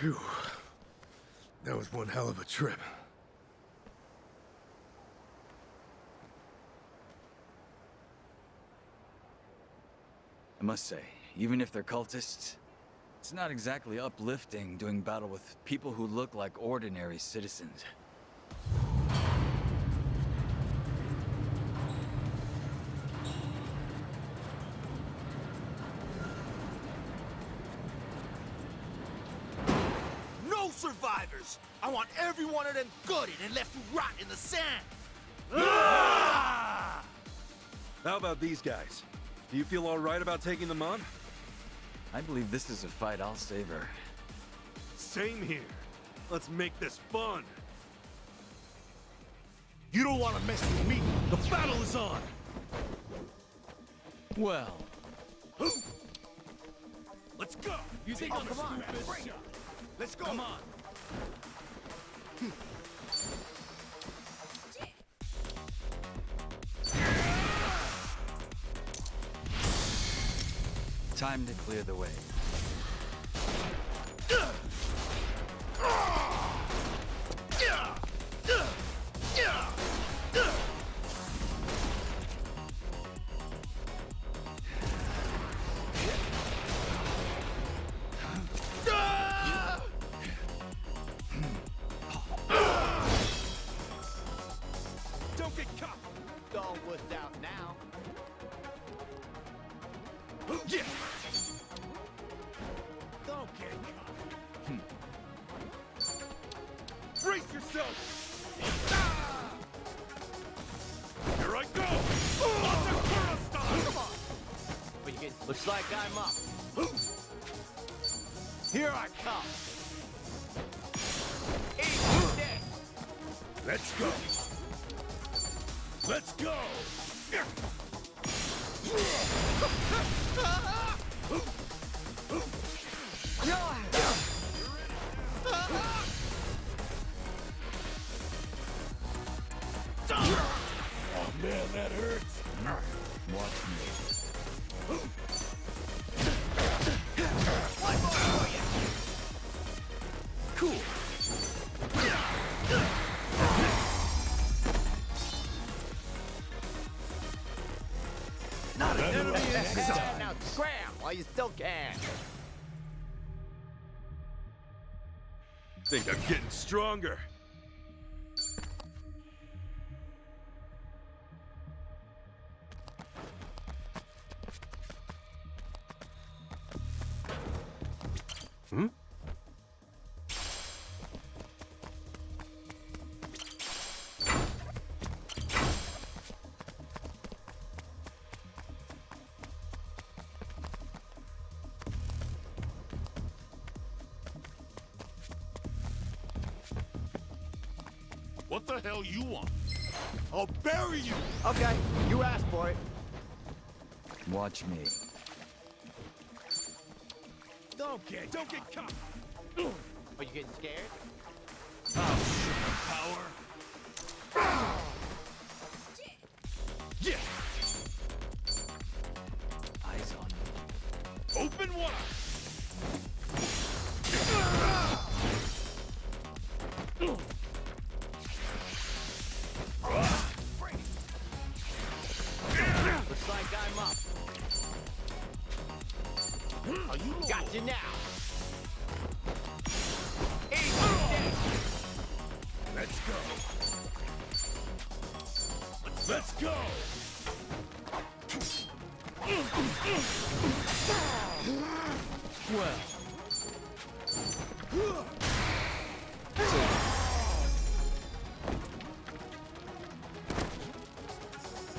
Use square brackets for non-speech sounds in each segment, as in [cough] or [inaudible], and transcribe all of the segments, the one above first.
Phew. That was one hell of a trip. I must say, even if they're cultists, it's not exactly uplifting doing battle with people who look like ordinary citizens. Survivors! I want every one of them gutted and left to rot in the sand! Ah! How about these guys? Do you feel all right about taking them on? I believe this is a fight I'll savor. Same here. Let's make this fun. You don't want to mess with me! The battle is on! Well, Let's go! You think oh, I'm come on, stupid? bring. Let's go! Come on. Time to clear the way. Looks like I'm up. Here I come! Let's go! Let's go! [laughs] getting What the hell you want? I'll bury you! Okay, you asked for it. Watch me. Don't get, don't get caught! Are you getting scared?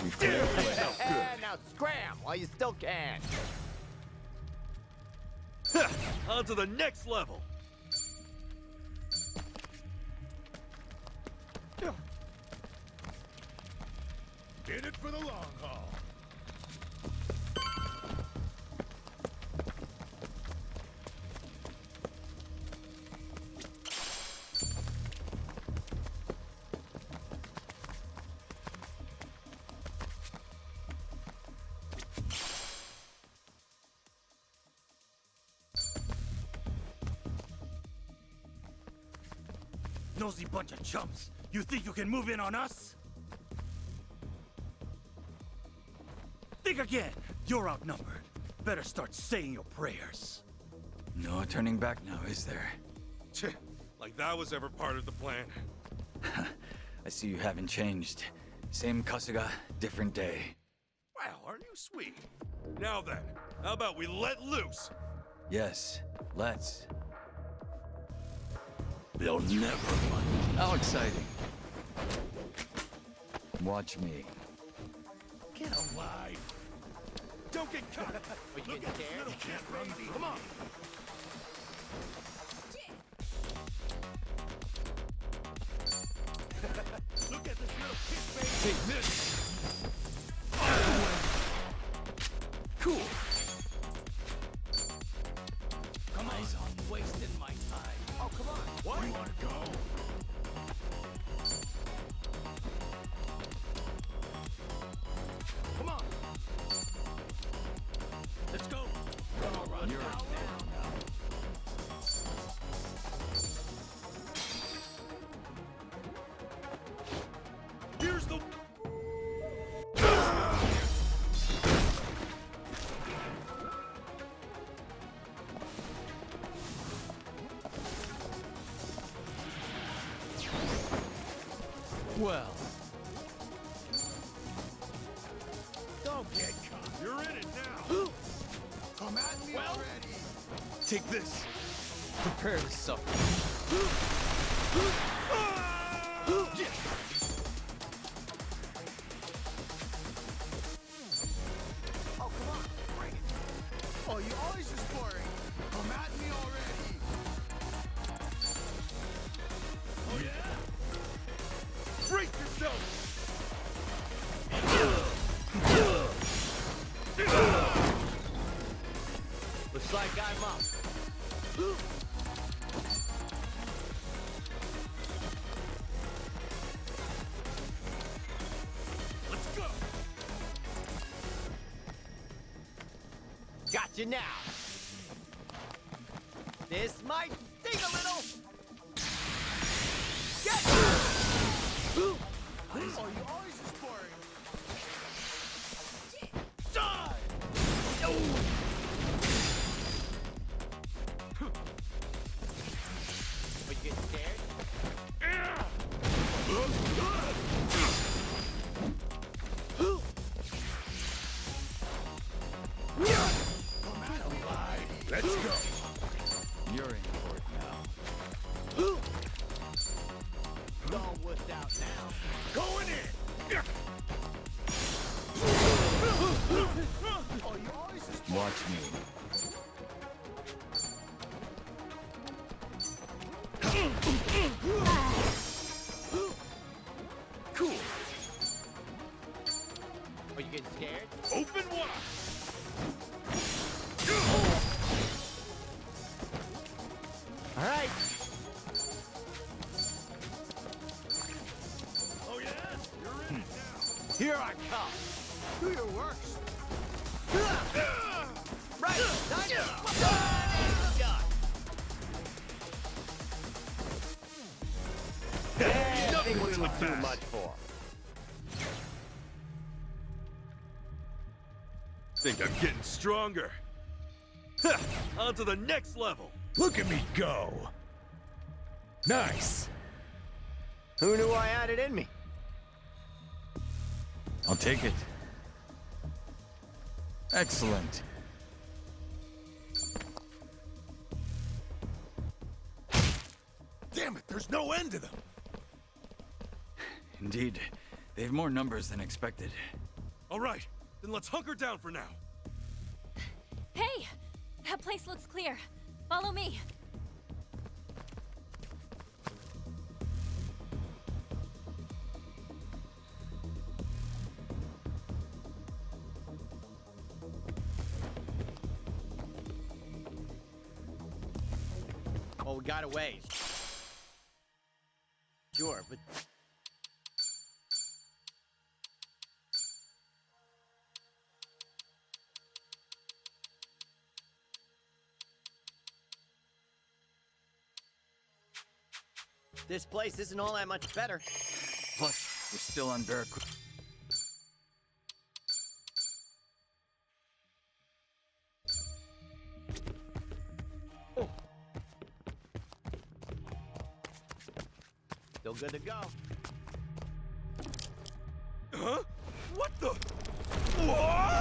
We've cleared the way. now scram while you still can. On to the next level. Bunch of chumps. You think you can move in on us? Think again. You're outnumbered. Better start saying your prayers. No turning back now, is there? Tch, like that was ever part of the plan. [laughs] I see you haven't changed. Same Kasuga, different day. Wow, aren't you sweet? Now then, how about we let loose? Yes, let's. They'll never find How exciting. Watch me. Get alive. Don't get caught. [laughs] Are you getting scared? Little kid, baby. Come on. You're in it now. Come at me Well- already! Take this. prepare to suffer. You now. This might Think I'm getting stronger. Ha! On to the next level. Look at me go. Nice. Who knew I had it in me? I'll take it. Excellent. Damn it, there's no end to them! Indeed. They have more numbers than expected. All right, then let's hunker down for now. Hey! That place looks clear. Follow me. Oh, we got a ways. Sure, but This place isn't all that much better. Plus, we're still on Barracuda. Still good to go. Huh? What the? Whoa!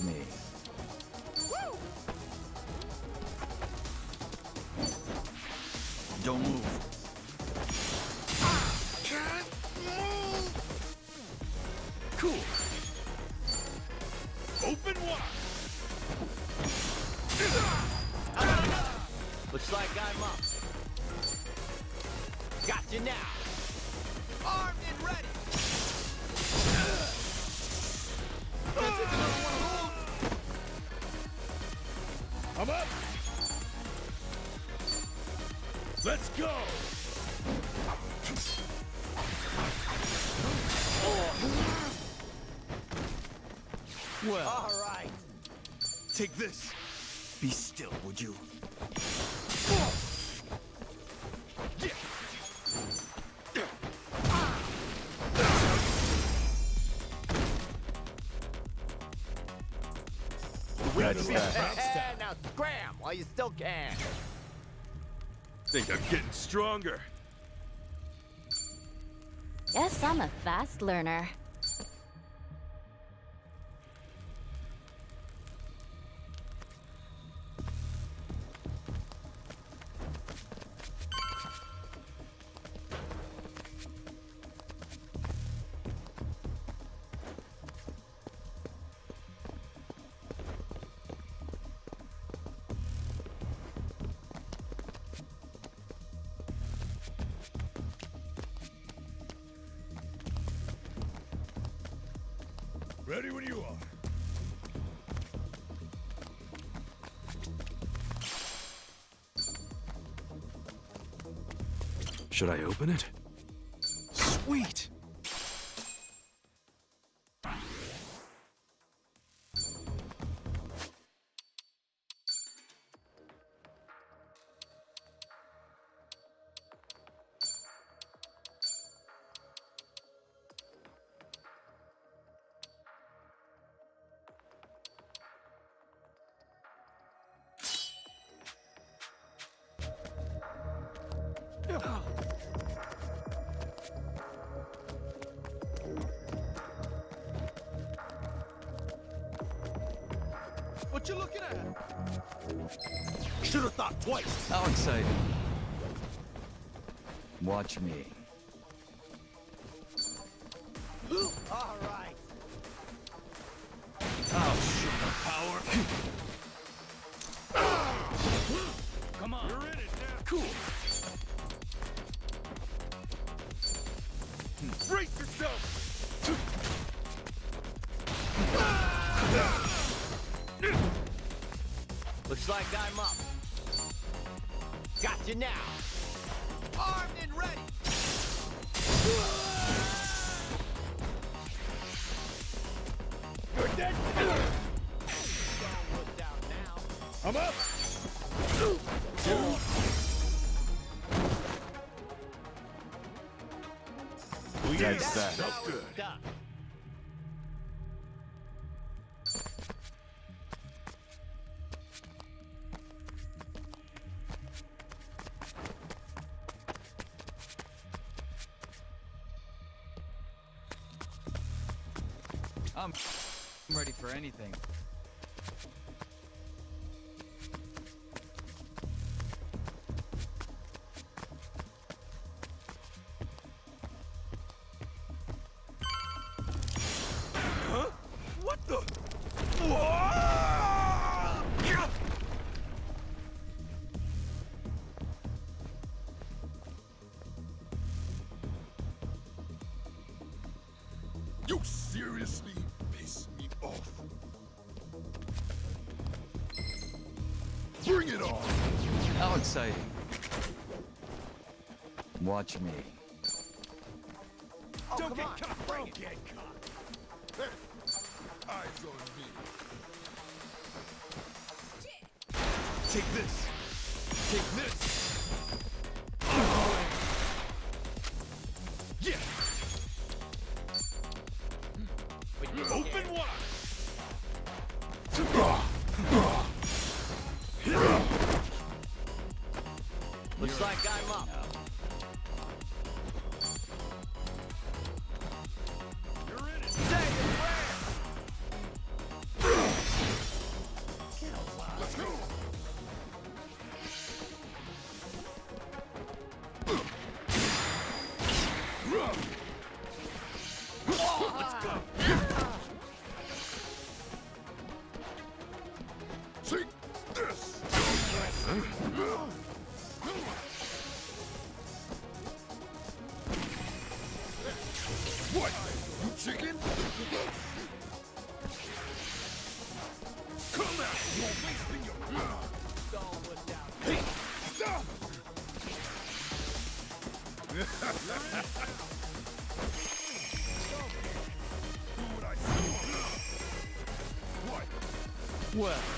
Me. I'm up. Let's go. Well, All right. Take this. be still, would you? Still can. Think I'm getting stronger. Yes, I'm a fast learner. Should I open it? Sweet! Watch me. [gasps] All right. Oh, I'll show the power. [gasps] Come on. You're in it now. Cool. Brace yourself. Looks like I'm up. Got you now. Armed and ready! You're dead! I'm up! You seriously piss me off. Bring it on! How exciting. Watch me. Oh, Don't get caught! Don't get caught! Eyes on me. Take this! Take this! What? You chicken? Come out! You're wasting your... Hey! Stop! [laughs] Well...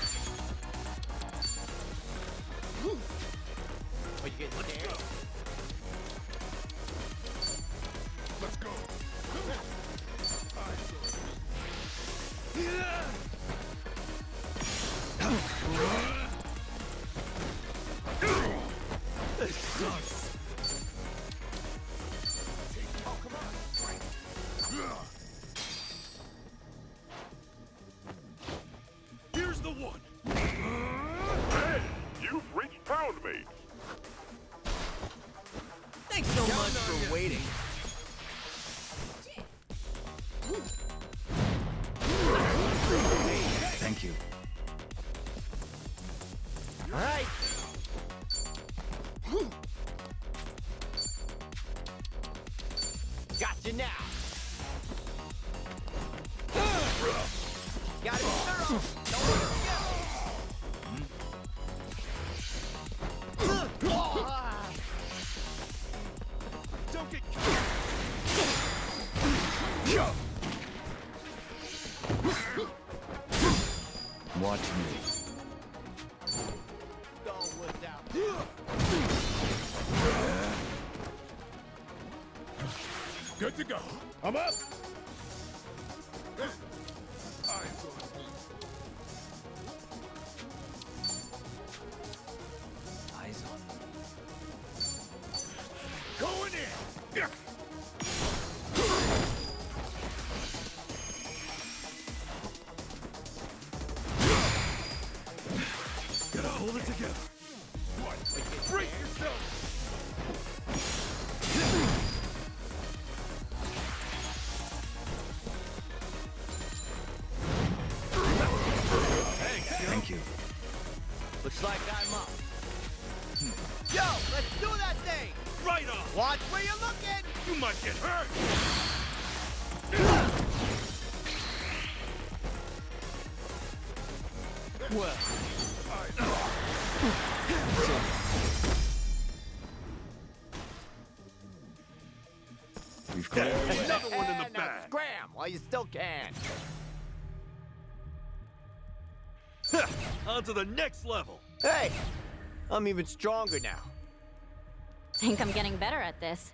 to go. I'm up. To the next level. Hey, I'm even stronger now. Think I'm getting better at this.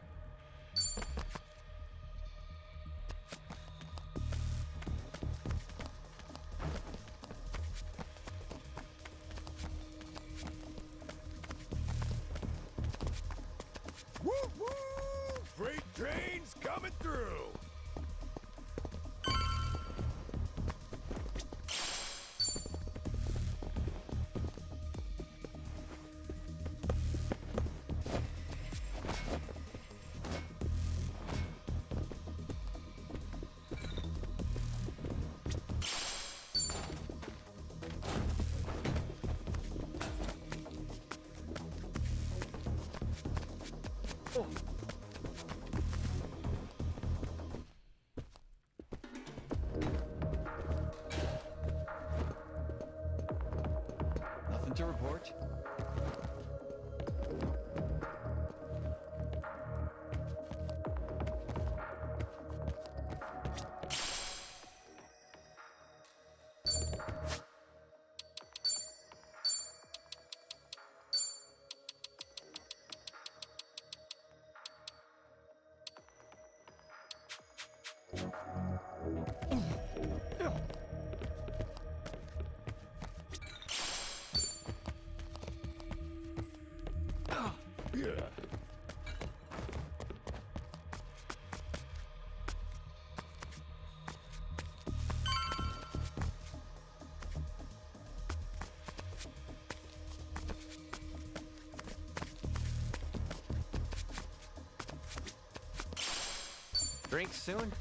Drink soon?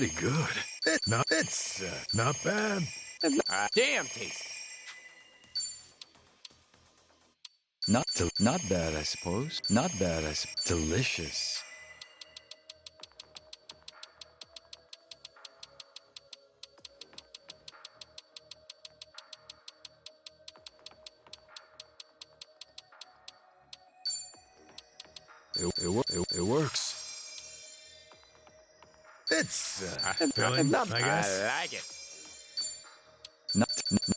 Pretty good. Not, it's uh, not bad. Ah, damn tasty. Not not bad, I suppose. Not bad, I. Delicious. Not I guess. I like it. Not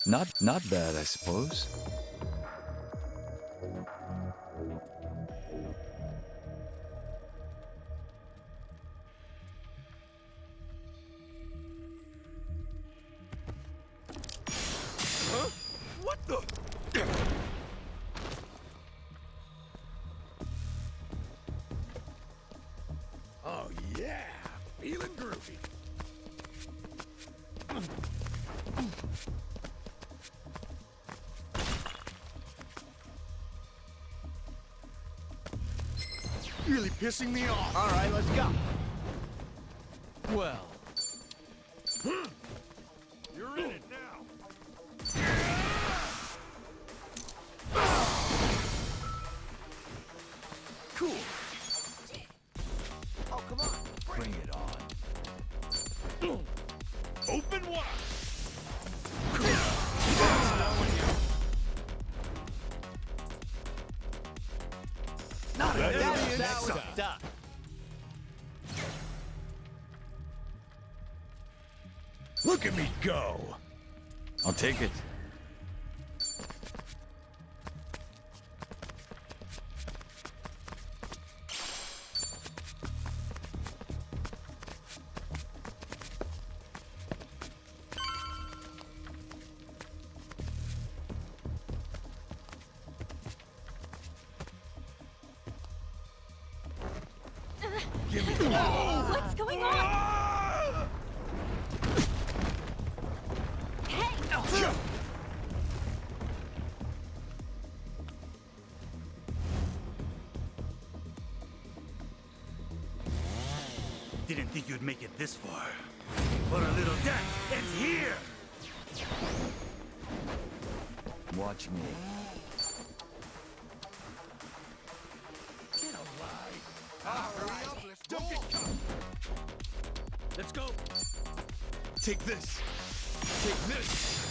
not not bad, I suppose. Really pissing me off. All right, let's go. Well, Look at me go. I'll take it. get this far. But a little death is here! Watch me. Get alive! Ah, hurry up, let's Don't go! Get caught. Let's go! Take this! Take this!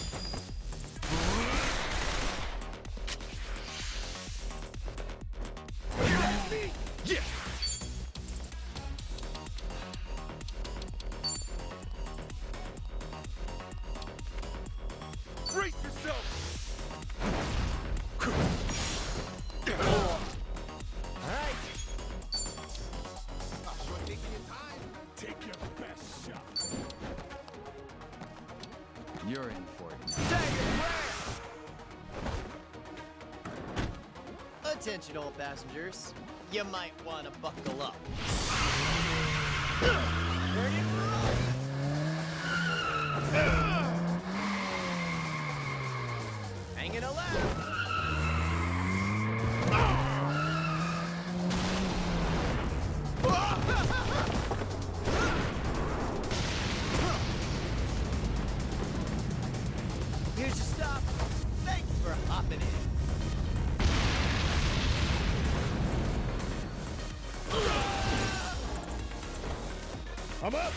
Attention, all passengers. You might want to buckle up. I'm up.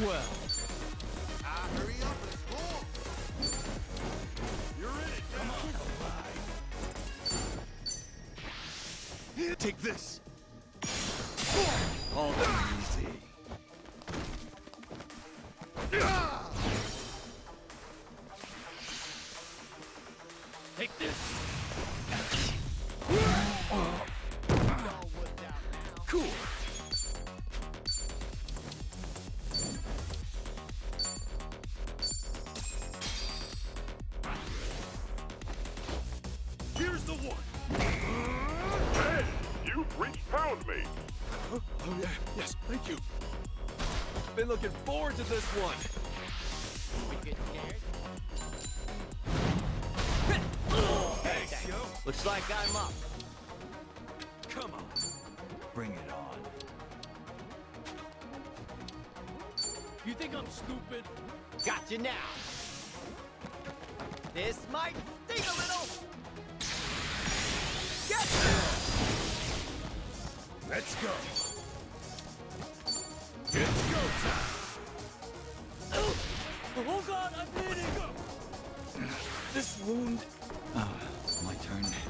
Well, Ah, hurry up, let's. You're in it. Come on. take this. All easy. This one. We get scared? Thanks. Looks like I'm up. Come on. Bring it on. You think I'm stupid? Got you now. This might sting a little. Get Let's go. It's go time. Oh god, I'm bleeding! This wound. Oh, my turn.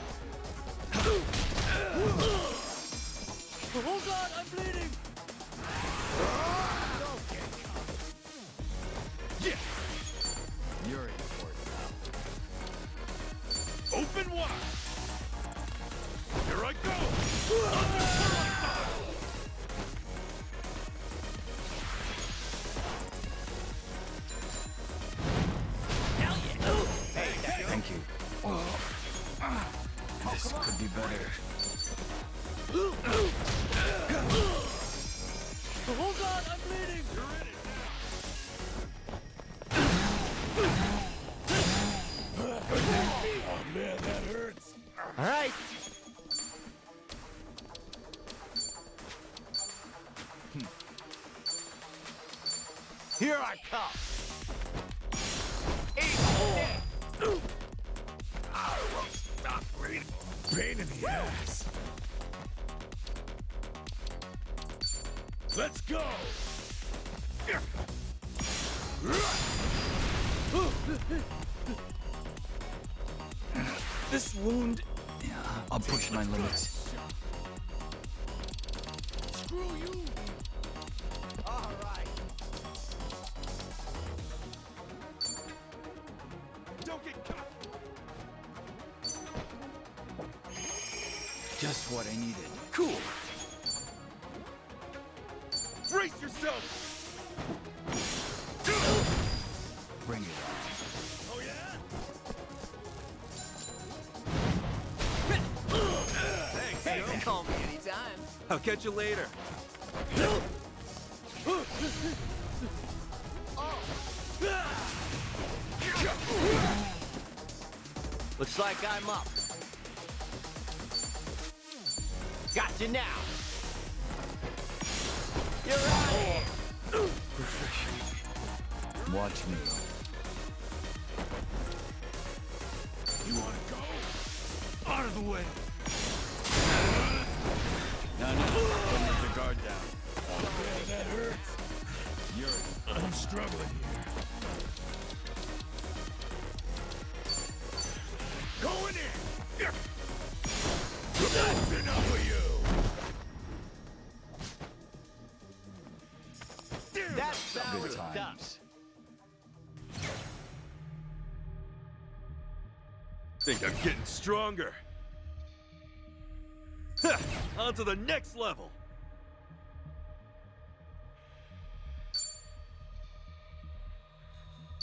Bleeding. Pain in the ass. Let's go. This wound. I'll push my limits. Catch you later. Looks like I'm up. Got you now. You're out oh. Perfection. Watch me. You wanna go? Out of the way! Your guard down. Yeah, that hurts. You're I'm struggling here. Going in. That's enough of you. That. Think I'm getting stronger. Ha! On to the next level.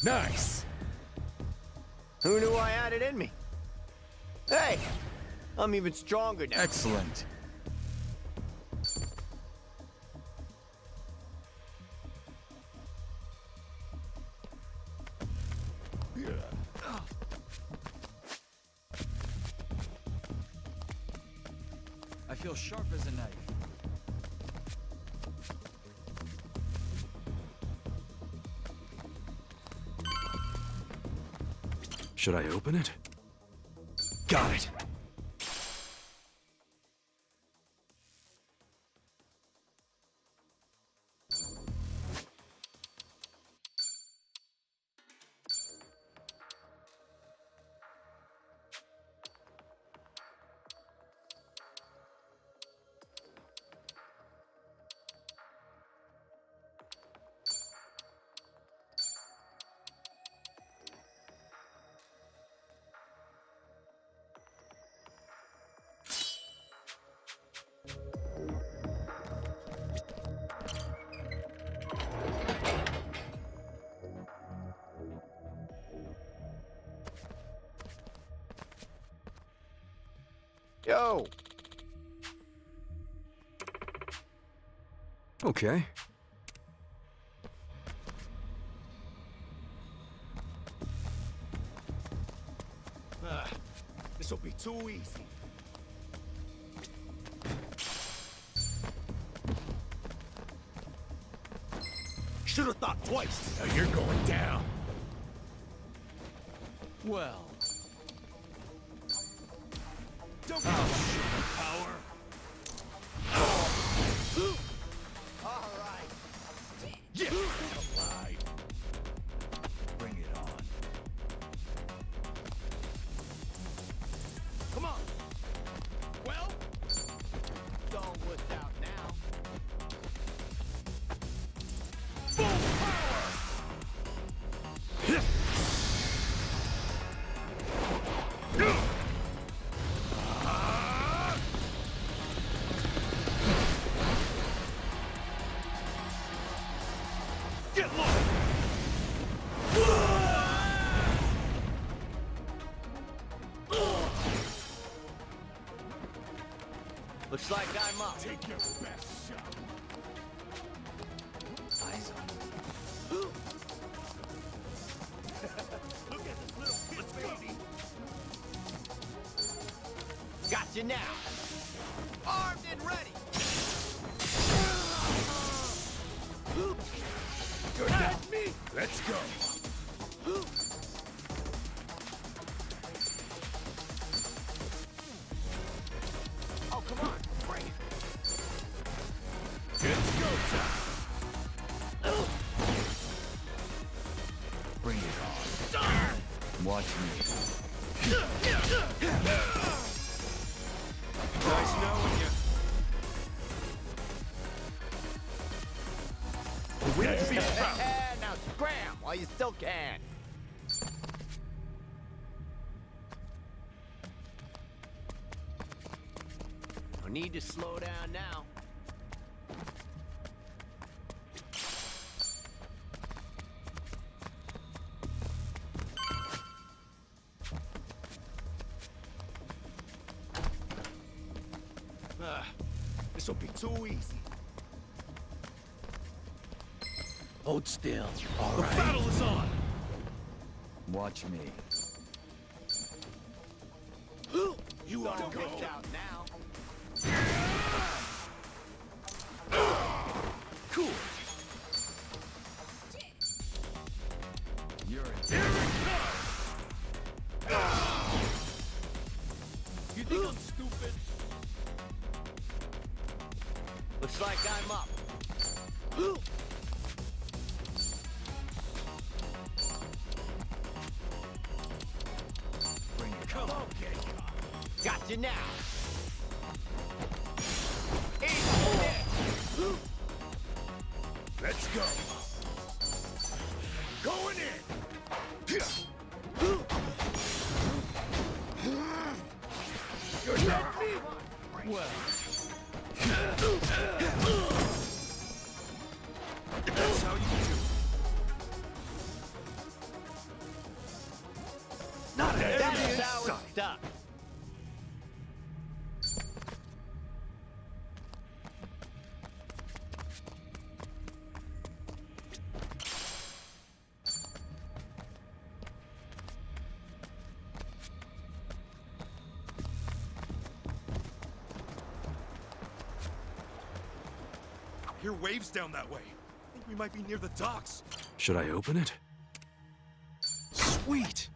Nice. Who knew I had it in me? Hey, I'm even stronger now. Excellent. Should I open it? Got it. Okay. Ah, this'll be too easy. Should have thought twice. Now you're going down. Well, Don't Power. Take your best shot. eyes on me. [laughs] look at this little Let's baby. Got you now. Armed and ready. Good at me. Let's go. Can. No need to slow down now. Watch me. [gasps] You wanna Don't go? out now. hear waves down that way. I think we might be near the docks. Should I open it? Sweet!